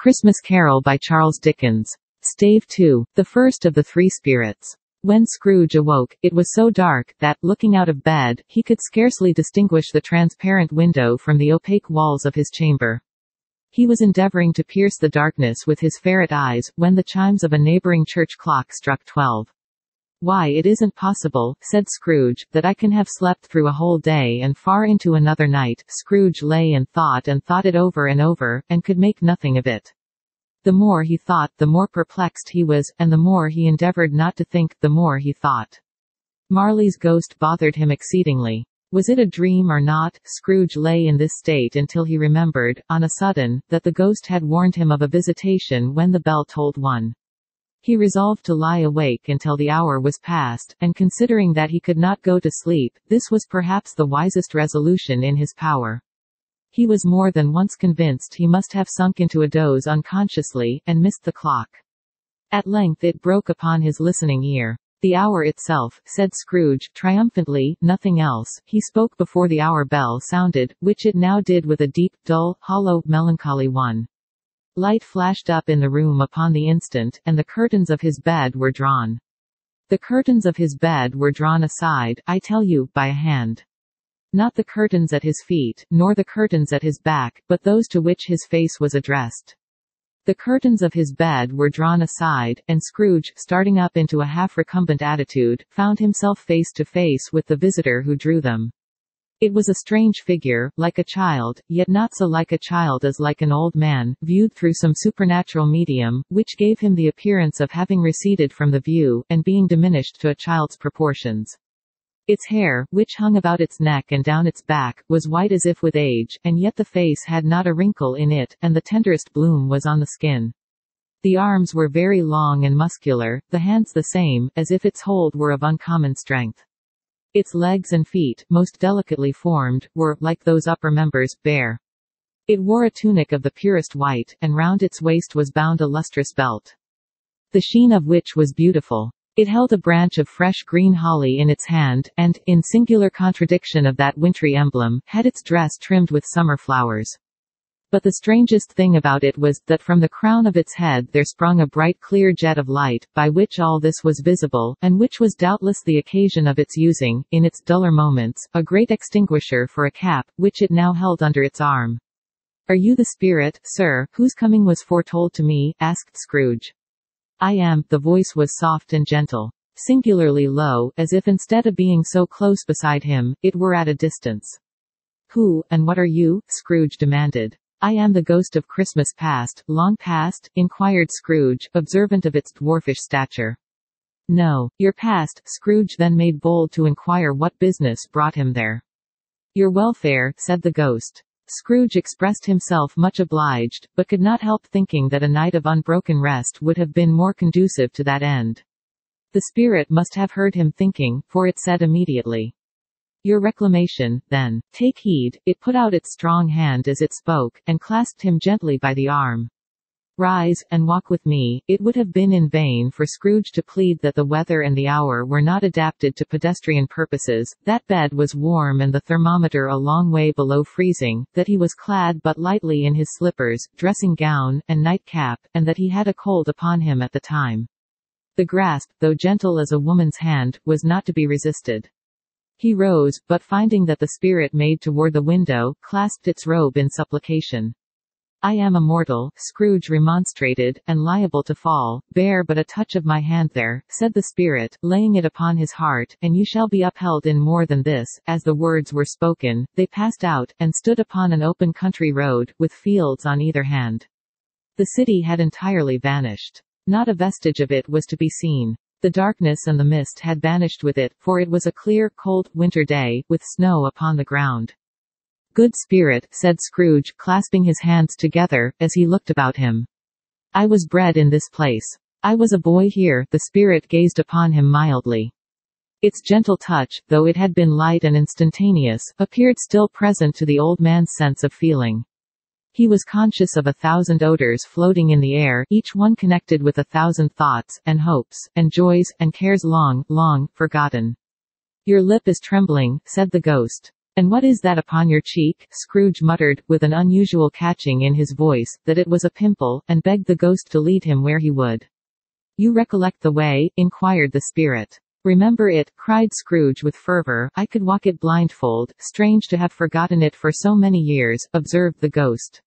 Christmas Carol by Charles Dickens. Stave 2. The first of the three spirits. When Scrooge awoke, it was so dark, that, looking out of bed, he could scarcely distinguish the transparent window from the opaque walls of his chamber. He was endeavoring to pierce the darkness with his ferret eyes, when the chimes of a neighboring church clock struck twelve. Why it isn't possible, said Scrooge, that I can have slept through a whole day and far into another night. Scrooge lay and thought and thought it over and over, and could make nothing of it. The more he thought, the more perplexed he was, and the more he endeavored not to think, the more he thought. Marley's ghost bothered him exceedingly. Was it a dream or not? Scrooge lay in this state until he remembered, on a sudden, that the ghost had warned him of a visitation when the bell tolled one. He resolved to lie awake until the hour was past, and considering that he could not go to sleep, this was perhaps the wisest resolution in his power. He was more than once convinced he must have sunk into a doze unconsciously, and missed the clock. At length it broke upon his listening ear. The hour itself, said Scrooge, triumphantly, nothing else. He spoke before the hour bell sounded, which it now did with a deep, dull, hollow, melancholy one. Light flashed up in the room upon the instant, and the curtains of his bed were drawn. The curtains of his bed were drawn aside, I tell you, by a hand. Not the curtains at his feet, nor the curtains at his back, but those to which his face was addressed. The curtains of his bed were drawn aside, and Scrooge, starting up into a half recumbent attitude, found himself face to face with the visitor who drew them. It was a strange figure, like a child, yet not so like a child as like an old man, viewed through some supernatural medium, which gave him the appearance of having receded from the view, and being diminished to a child's proportions. Its hair, which hung about its neck and down its back, was white as if with age, and yet the face had not a wrinkle in it, and the tenderest bloom was on the skin. The arms were very long and muscular, the hands the same, as if its hold were of uncommon strength. Its legs and feet, most delicately formed, were, like those upper members, bare. It wore a tunic of the purest white, and round its waist was bound a lustrous belt. The sheen of which was beautiful. It held a branch of fresh green holly in its hand, and, in singular contradiction of that wintry emblem, had its dress trimmed with summer flowers. But the strangest thing about it was, that from the crown of its head there sprung a bright clear jet of light, by which all this was visible, and which was doubtless the occasion of its using, in its duller moments, a great extinguisher for a cap, which it now held under its arm. Are you the spirit, sir, whose coming was foretold to me? asked Scrooge. I am, the voice was soft and gentle. Singularly low, as if instead of being so close beside him, it were at a distance. Who, and what are you? Scrooge demanded. I am the ghost of Christmas past, long past? inquired Scrooge, observant of its dwarfish stature. No, your past, Scrooge then made bold to inquire what business brought him there. Your welfare, said the ghost. Scrooge expressed himself much obliged, but could not help thinking that a night of unbroken rest would have been more conducive to that end. The spirit must have heard him thinking, for it said immediately, your reclamation, then. Take heed, it put out its strong hand as it spoke, and clasped him gently by the arm. Rise, and walk with me. It would have been in vain for Scrooge to plead that the weather and the hour were not adapted to pedestrian purposes, that bed was warm and the thermometer a long way below freezing, that he was clad but lightly in his slippers, dressing gown, and nightcap, and that he had a cold upon him at the time. The grasp, though gentle as a woman's hand, was not to be resisted. He rose, but finding that the spirit made toward the window, clasped its robe in supplication. I am a mortal, Scrooge remonstrated, and liable to fall, bear but a touch of my hand there, said the spirit, laying it upon his heart, and you shall be upheld in more than this. As the words were spoken, they passed out, and stood upon an open country road, with fields on either hand. The city had entirely vanished. Not a vestige of it was to be seen. The darkness and the mist had vanished with it, for it was a clear, cold, winter day, with snow upon the ground. Good spirit, said Scrooge, clasping his hands together, as he looked about him. I was bred in this place. I was a boy here, the spirit gazed upon him mildly. Its gentle touch, though it had been light and instantaneous, appeared still present to the old man's sense of feeling. He was conscious of a thousand odors floating in the air, each one connected with a thousand thoughts, and hopes, and joys, and cares long, long, forgotten. Your lip is trembling, said the ghost. And what is that upon your cheek? Scrooge muttered, with an unusual catching in his voice, that it was a pimple, and begged the ghost to lead him where he would. You recollect the way? inquired the spirit. Remember it, cried Scrooge with fervor, I could walk it blindfold, strange to have forgotten it for so many years, observed the ghost.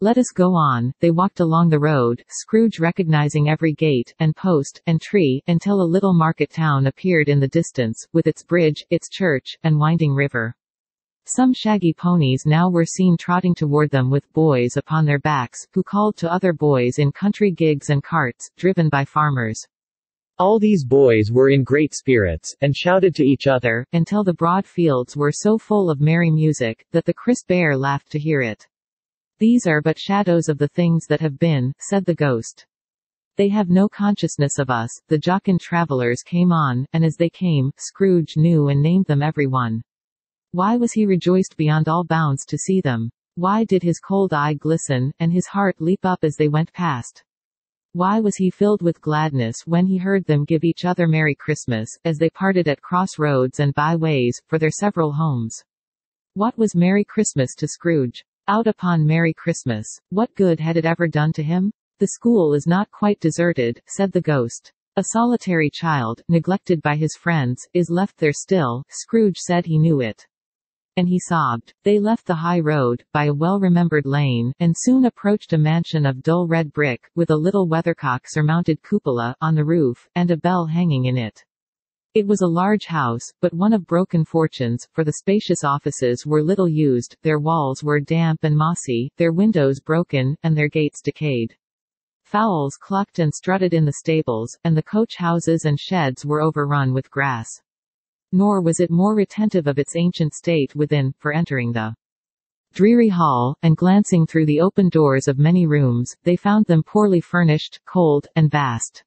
Let us go on. They walked along the road, Scrooge recognizing every gate, and post, and tree, until a little market town appeared in the distance, with its bridge, its church, and winding river. Some shaggy ponies now were seen trotting toward them with boys upon their backs, who called to other boys in country gigs and carts, driven by farmers. All these boys were in great spirits, and shouted to each other, until the broad fields were so full of merry music, that the crisp air laughed to hear it. These are but shadows of the things that have been, said the ghost. They have no consciousness of us. The jocund travelers came on, and as they came, Scrooge knew and named them every one. Why was he rejoiced beyond all bounds to see them? Why did his cold eye glisten, and his heart leap up as they went past? Why was he filled with gladness when he heard them give each other Merry Christmas, as they parted at cross roads and by ways, for their several homes? What was Merry Christmas to Scrooge? Out upon Merry Christmas. What good had it ever done to him? The school is not quite deserted, said the ghost. A solitary child, neglected by his friends, is left there still, Scrooge said he knew it and he sobbed. They left the high road, by a well-remembered lane, and soon approached a mansion of dull red brick, with a little weathercock-surmounted cupola, on the roof, and a bell hanging in it. It was a large house, but one of broken fortunes, for the spacious offices were little used, their walls were damp and mossy, their windows broken, and their gates decayed. Fowls clucked and strutted in the stables, and the coach houses and sheds were overrun with grass nor was it more retentive of its ancient state within, for entering the dreary hall, and glancing through the open doors of many rooms, they found them poorly furnished, cold, and vast.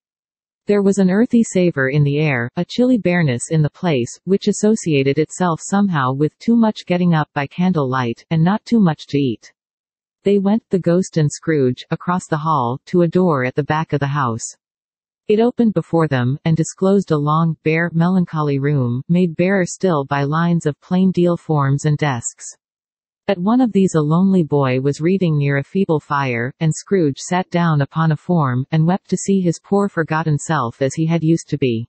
There was an earthy savor in the air, a chilly bareness in the place, which associated itself somehow with too much getting up by candle light, and not too much to eat. They went, the ghost and Scrooge, across the hall, to a door at the back of the house. It opened before them, and disclosed a long, bare, melancholy room, made barer still by lines of plain deal forms and desks. At one of these a lonely boy was reading near a feeble fire, and Scrooge sat down upon a form, and wept to see his poor forgotten self as he had used to be.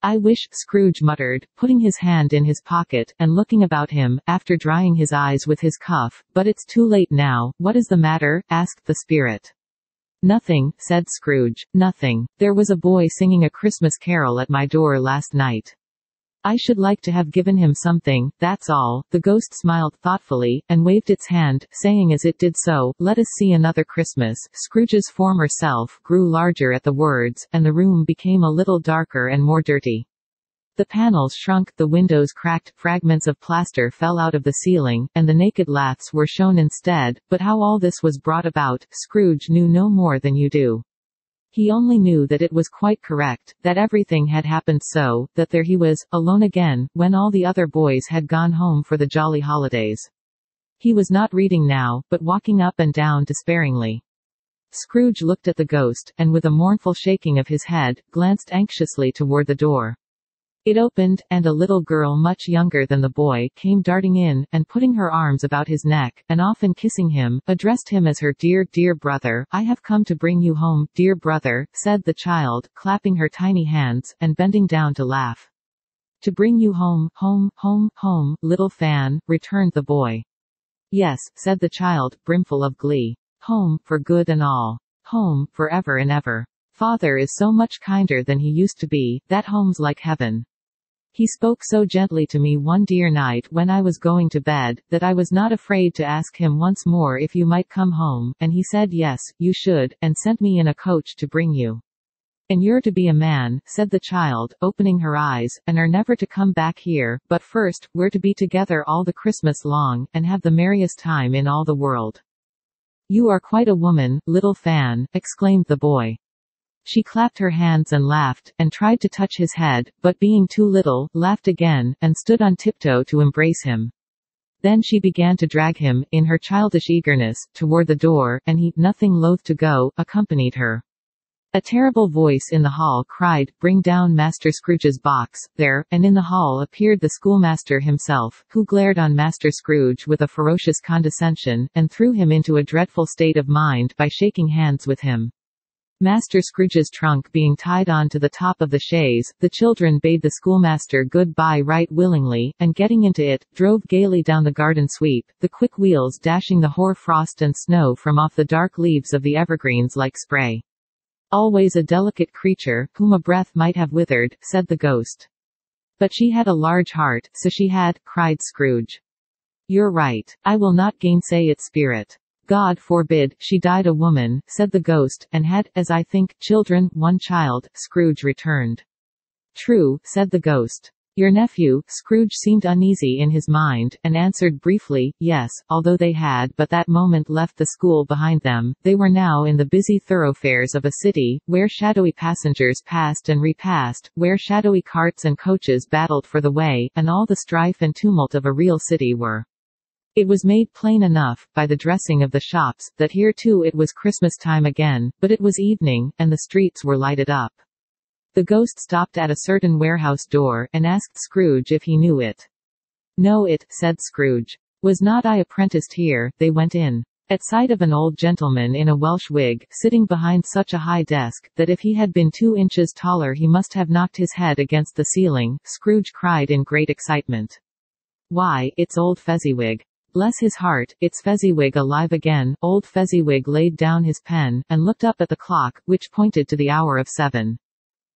I wish, Scrooge muttered, putting his hand in his pocket, and looking about him, after drying his eyes with his cuff, but it's too late now, what is the matter? asked the spirit. Nothing, said Scrooge, nothing. There was a boy singing a Christmas carol at my door last night. I should like to have given him something, that's all. The ghost smiled thoughtfully, and waved its hand, saying as it did so, Let us see another Christmas. Scrooge's former self grew larger at the words, and the room became a little darker and more dirty. The panels shrunk, the windows cracked, fragments of plaster fell out of the ceiling, and the naked laths were shown instead, but how all this was brought about, Scrooge knew no more than you do. He only knew that it was quite correct, that everything had happened so, that there he was, alone again, when all the other boys had gone home for the jolly holidays. He was not reading now, but walking up and down despairingly. Scrooge looked at the ghost, and with a mournful shaking of his head, glanced anxiously toward the door. It opened, and a little girl much younger than the boy came darting in, and putting her arms about his neck, and often kissing him, addressed him as her dear, dear brother. I have come to bring you home, dear brother, said the child, clapping her tiny hands, and bending down to laugh. To bring you home, home, home, home, little Fan, returned the boy. Yes, said the child, brimful of glee. Home, for good and all. Home, forever and ever. Father is so much kinder than he used to be, that home's like heaven. He spoke so gently to me one dear night when I was going to bed, that I was not afraid to ask him once more if you might come home, and he said yes, you should, and sent me in a coach to bring you. And you're to be a man, said the child, opening her eyes, and are never to come back here, but first, we're to be together all the Christmas long, and have the merriest time in all the world. You are quite a woman, little Fan, exclaimed the boy. She clapped her hands and laughed, and tried to touch his head, but being too little, laughed again, and stood on tiptoe to embrace him. Then she began to drag him, in her childish eagerness, toward the door, and he, nothing loath to go, accompanied her. A terrible voice in the hall cried, Bring down Master Scrooge's box, there, and in the hall appeared the schoolmaster himself, who glared on Master Scrooge with a ferocious condescension, and threw him into a dreadful state of mind by shaking hands with him. Master Scrooge's trunk being tied on to the top of the chaise, the children bade the schoolmaster good-bye right willingly, and getting into it, drove gaily down the garden sweep, the quick wheels dashing the hoar frost and snow from off the dark leaves of the evergreens like spray. Always a delicate creature, whom a breath might have withered, said the ghost. But she had a large heart, so she had, cried Scrooge. You're right. I will not gainsay its spirit. God forbid, she died a woman, said the ghost, and had, as I think, children, one child, Scrooge returned. True, said the ghost. Your nephew, Scrooge seemed uneasy in his mind, and answered briefly, yes, although they had but that moment left the school behind them, they were now in the busy thoroughfares of a city, where shadowy passengers passed and repassed, where shadowy carts and coaches battled for the way, and all the strife and tumult of a real city were. It was made plain enough, by the dressing of the shops, that here too it was Christmas time again, but it was evening, and the streets were lighted up. The ghost stopped at a certain warehouse door, and asked Scrooge if he knew it. Know it, said Scrooge. Was not I apprenticed here? They went in. At sight of an old gentleman in a Welsh wig, sitting behind such a high desk, that if he had been two inches taller he must have knocked his head against the ceiling, Scrooge cried in great excitement. Why, it's old Fezziwig. Bless his heart, it's Fezziwig alive again. Old Fezziwig laid down his pen, and looked up at the clock, which pointed to the hour of seven.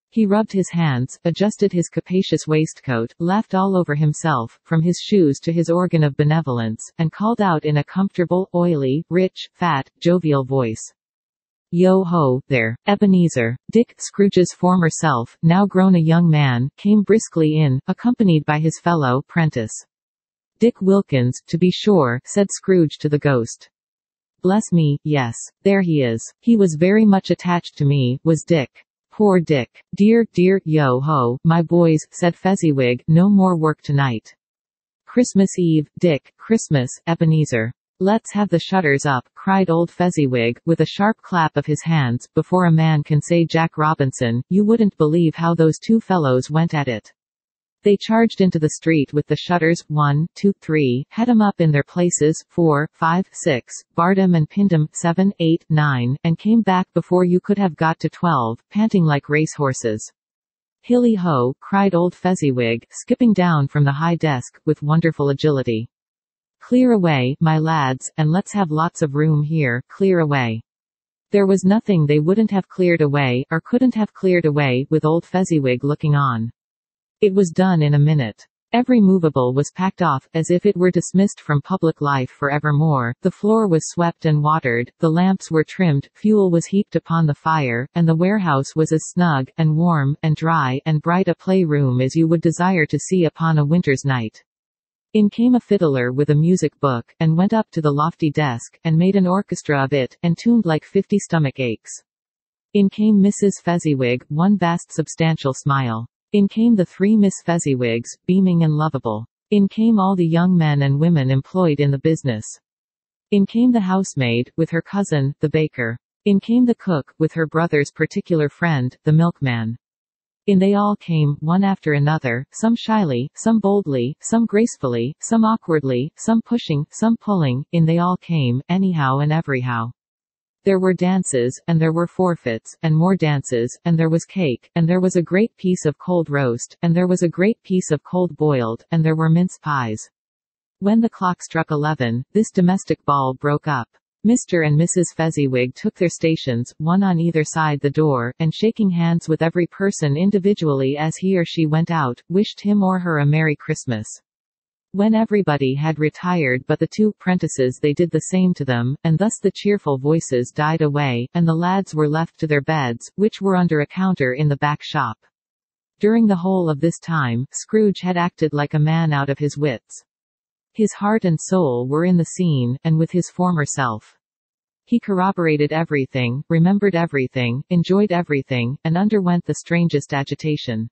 He rubbed his hands, adjusted his capacious waistcoat, laughed all over himself, from his shoes to his organ of benevolence, and called out in a comfortable, oily, rich, fat, jovial voice. Yo ho, there. Ebenezer. Dick, Scrooge's former self, now grown a young man, came briskly in, accompanied by his fellow prentice. Dick Wilkins, to be sure, said Scrooge to the ghost. Bless me, yes. There he is. He was very much attached to me, was Dick. Poor Dick. Dear, dear, yo ho, my boys, said Fezziwig, no more work tonight. Christmas Eve, Dick, Christmas, Ebenezer. Let's have the shutters up, cried old Fezziwig, with a sharp clap of his hands, before a man can say Jack Robinson, you wouldn't believe how those two fellows went at it. They charged into the street with the shutters, one, two, three, had 'em up in their places, four, five, six, barred 'em and pinned 'em, seven, eight, nine, and came back before you could have got to twelve, panting like racehorses. Hilly ho, cried old Fezziwig, skipping down from the high desk, with wonderful agility. Clear away, my lads, and let's have lots of room here, clear away. There was nothing they wouldn't have cleared away, or couldn't have cleared away, with old Fezziwig looking on. It was done in a minute. Every movable was packed off, as if it were dismissed from public life for evermore, the floor was swept and watered, the lamps were trimmed, fuel was heaped upon the fire, and the warehouse was as snug, and warm, and dry, and bright a play-room as you would desire to see upon a winter's night. In came a fiddler with a music book, and went up to the lofty desk, and made an orchestra of it, and tuned like fifty stomach aches. In came Mrs. Fezziwig, one vast substantial smile. In came the three Miss Fezziwigs, beaming and lovable. In came all the young men and women employed in the business. In came the housemaid, with her cousin, the baker. In came the cook, with her brother's particular friend, the milkman. In they all came, one after another, some shyly, some boldly, some gracefully, some awkwardly, some pushing, some pulling, in they all came, anyhow and everyhow. There were dances, and there were forfeits, and more dances, and there was cake, and there was a great piece of cold roast, and there was a great piece of cold boiled, and there were mince pies. When the clock struck eleven, this domestic ball broke up. Mr. and Mrs. Fezziwig took their stations, one on either side the door, and shaking hands with every person individually as he or she went out, wished him or her a Merry Christmas. When everybody had retired but the two prentices they did the same to them, and thus the cheerful voices died away, and the lads were left to their beds, which were under a counter in the back shop. During the whole of this time, Scrooge had acted like a man out of his wits. His heart and soul were in the scene, and with his former self. He corroborated everything, remembered everything, enjoyed everything, and underwent the strangest agitation.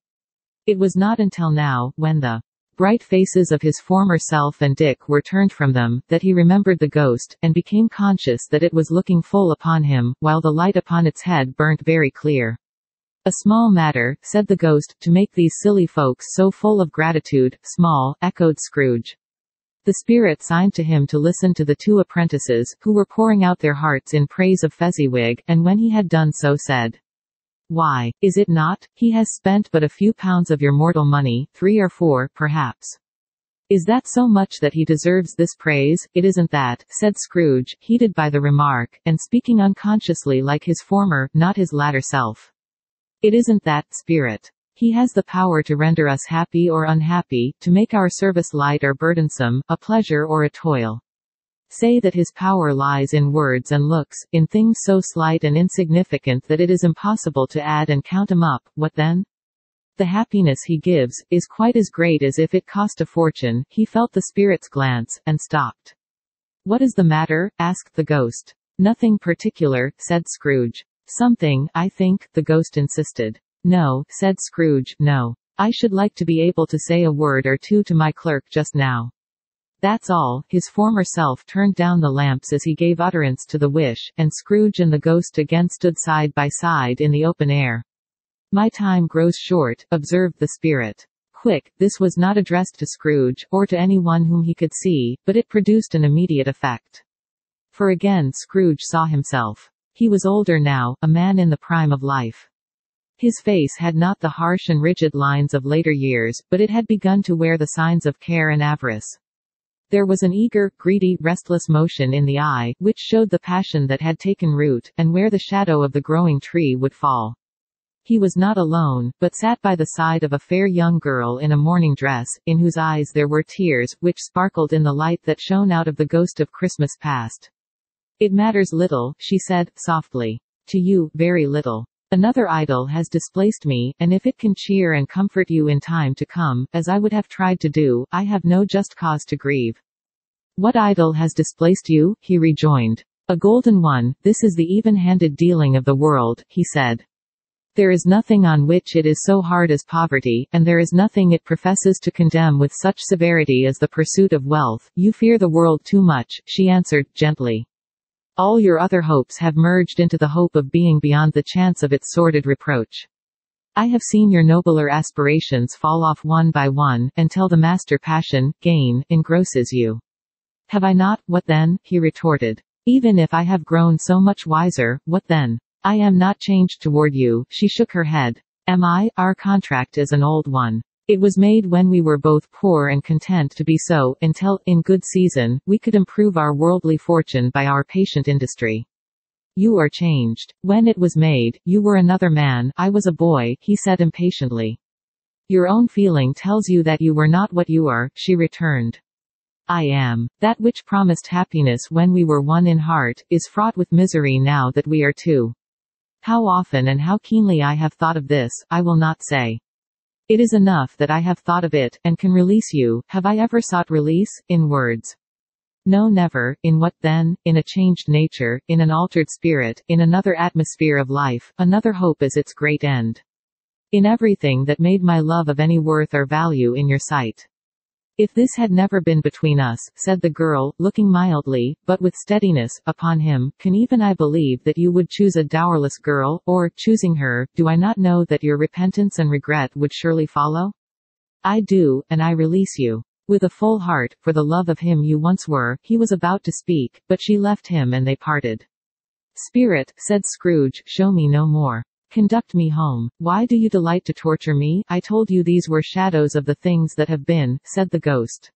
It was not until now, when the bright faces of his former self and Dick were turned from them, that he remembered the ghost, and became conscious that it was looking full upon him, while the light upon its head burnt very clear. A small matter, said the ghost, to make these silly folks so full of gratitude, small, echoed Scrooge. The spirit signed to him to listen to the two apprentices, who were pouring out their hearts in praise of Fezziwig, and when he had done so said, Why, is it not? He has spent but a few pounds of your mortal money, three or four, perhaps. Is that so much that he deserves this praise? It isn't that, said Scrooge, heated by the remark, and speaking unconsciously like his former, not his latter self. It isn't that, spirit. He has the power to render us happy or unhappy, to make our service light or burdensome, a pleasure or a toil. Say that his power lies in words and looks, in things so slight and insignificant that it is impossible to add and count them up, what then? The happiness he gives, is quite as great as if it cost a fortune. He felt the spirit's glance, and stopped. What is the matter? asked the ghost. Nothing particular, said Scrooge. Something, I think, the ghost insisted. No, said Scrooge, no. I should like to be able to say a word or two to my clerk just now. That's all. His former self turned down the lamps as he gave utterance to the wish, and Scrooge and the ghost again stood side by side in the open air. My time grows short, observed the spirit. Quick, this was not addressed to Scrooge, or to anyone whom he could see, but it produced an immediate effect. For again Scrooge saw himself. He was older now, a man in the prime of life. His face had not the harsh and rigid lines of later years, but it had begun to wear the signs of care and avarice. There was an eager, greedy, restless motion in the eye, which showed the passion that had taken root, and where the shadow of the growing tree would fall. He was not alone, but sat by the side of a fair young girl in a morning dress, in whose eyes there were tears, which sparkled in the light that shone out of the ghost of Christmas past. It matters little, she said, softly. To you, very little. Another idol has displaced me, and if it can cheer and comfort you in time to come, as I would have tried to do, I have no just cause to grieve. What idol has displaced you? he rejoined. A golden one, this is the even-handed dealing of the world, he said. There is nothing on which it is so hard as poverty, and there is nothing it professes to condemn with such severity as the pursuit of wealth. You fear the world too much, she answered, gently. All your other hopes have merged into the hope of being beyond the chance of its sordid reproach. I have seen your nobler aspirations fall off one by one, until the master passion, gain, engrosses you. Have I not? What then? he retorted. Even if I have grown so much wiser, what then? I am not changed toward you, she shook her head. Am I? Our contract is an old one. It was made when we were both poor and content to be so, until, in good season, we could improve our worldly fortune by our patient industry. You are changed. When it was made, you were another man, I was a boy, he said impatiently. Your own feeling tells you that you were not what you are, she returned. I am. That which promised happiness when we were one in heart, is fraught with misery now that we are two. How often and how keenly I have thought of this, I will not say. It is enough that I have thought of it, and can release you. Have I ever sought release, in words? No, never. In what then? In a changed nature, in an altered spirit, in another atmosphere of life, another hope as its great end. In everything that made my love of any worth or value in your sight. If this had never been between us, said the girl, looking mildly, but with steadiness, upon him, can even I believe that you would choose a dowerless girl, or, choosing her, do I not know that your repentance and regret would surely follow? I do, and I release you. With a full heart, for the love of him you once were, he was about to speak, but she left him and they parted. Spirit, said Scrooge, show me no more. Conduct me home. Why do you delight to torture me? I told you these were shadows of the things that have been, said the ghost.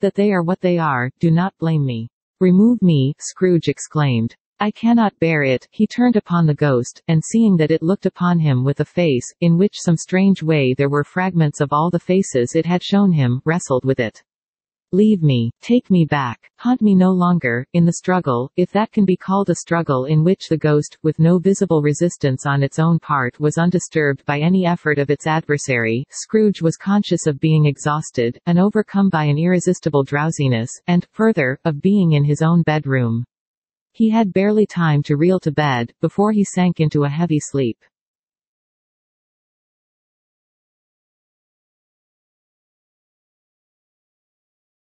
That they are what they are, do not blame me. Remove me, Scrooge exclaimed. I cannot bear it. He turned upon the ghost, and seeing that it looked upon him with a face, in which some strange way there were fragments of all the faces it had shown him, wrestled with it. Leave me, take me back, haunt me no longer, in the struggle, if that can be called a struggle in which the ghost, with no visible resistance on its own part was undisturbed by any effort of its adversary, Scrooge was conscious of being exhausted, and overcome by an irresistible drowsiness, and, further, of being in his own bedroom. He had barely time to reel to bed, before he sank into a heavy sleep.